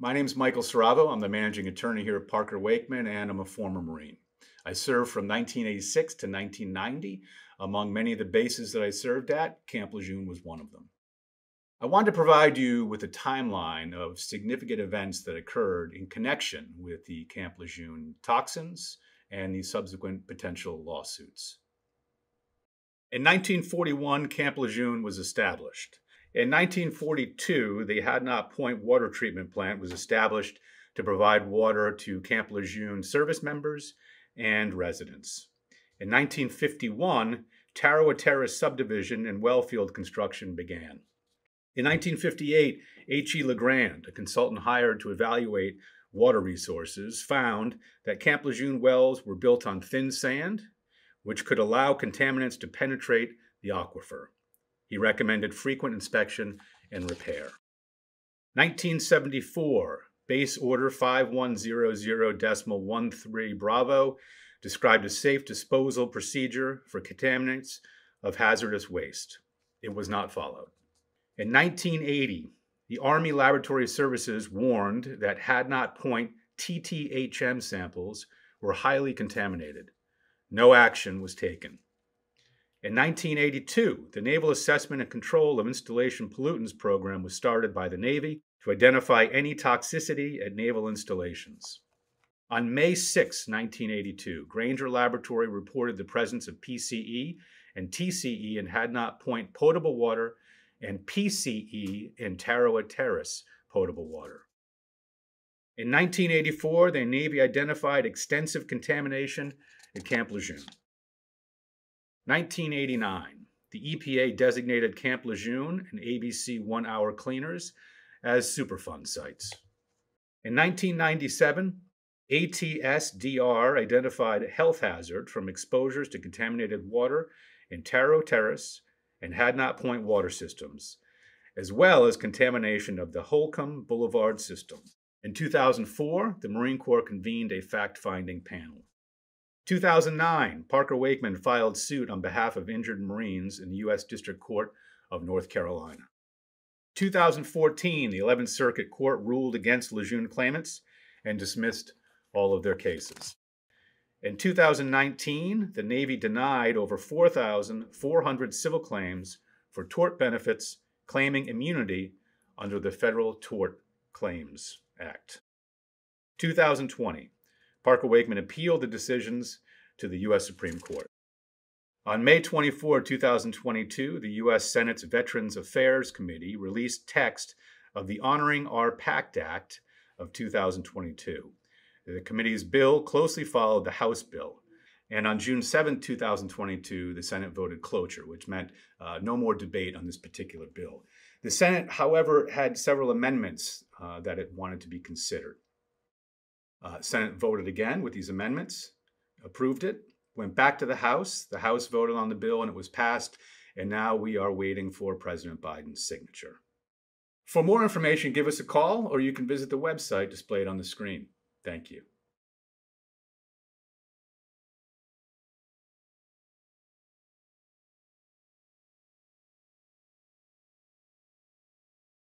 My name is Michael Siravo. I'm the managing attorney here at Parker Waichman, and I'm a former Marine. I served from 1986 to 1990. Among many of the bases that I served at, Camp Lejeune was one of them. I wanted to provide you with a timeline of significant events that occurred in connection with the Camp Lejeune toxins and the subsequent potential lawsuits. In 1941, Camp Lejeune was established. In 1942, the Hadnot Point Water Treatment Plant was established to provide water to Camp Lejeune service members and residents. In 1951, Tarawa Terrace subdivision and wellfield construction began. In 1958, H.E. LeGrand, a consultant hired to evaluate water resources, found that Camp Lejeune wells were built on thin sand, which could allow contaminants to penetrate the aquifer. He recommended frequent inspection and repair. 1974, Base Order 5100.13 Bravo described a safe disposal procedure for contaminants of hazardous waste. It was not followed. In 1980, the Army Laboratory Services warned that Hadnot Point TTHM samples were highly contaminated. No action was taken. In 1982, the Naval Assessment and Control of Installation Pollutants program was started by the Navy to identify any toxicity at naval installations. On May 6, 1982, Granger Laboratory reported the presence of PCE and TCE in Hadnot Point potable water and PCE in Tarawa Terrace potable water. In 1984, the Navy identified extensive contamination at Camp Lejeune. 1989, the EPA designated Camp Lejeune and ABC one hour cleaners as Superfund sites. In 1997, ATSDR identified health hazard from exposures to contaminated water in Tarawa Terrace and Hadnot Point water systems, as well as contamination of the Holcomb Boulevard system. In 2004, the Marine Corps convened a fact finding panel. 2009, Parker Waichman filed suit on behalf of injured Marines in the U.S. District Court of North Carolina. 2014, the 11th Circuit Court ruled against Lejeune claimants and dismissed all of their cases. In 2019, the Navy denied over 4,400 civil claims for tort benefits claiming immunity under the Federal Tort Claims Act. 2020, Parker Waichman appealed the decisions to the U.S. Supreme Court. On May 24, 2022, the U.S. Senate's Veterans Affairs Committee released text of the Honoring Our Pact Act of 2022. The committee's bill closely followed the House bill. And on June 7, 2022, the Senate voted cloture, which meant uh, no more debate on this particular bill. The Senate, however, had several amendments uh, that it wanted to be considered. Uh, Senate voted again with these amendments, approved it, went back to the House. The House voted on the bill and it was passed. And now we are waiting for President Biden's signature. For more information, give us a call or you can visit the website displayed on the screen. Thank you.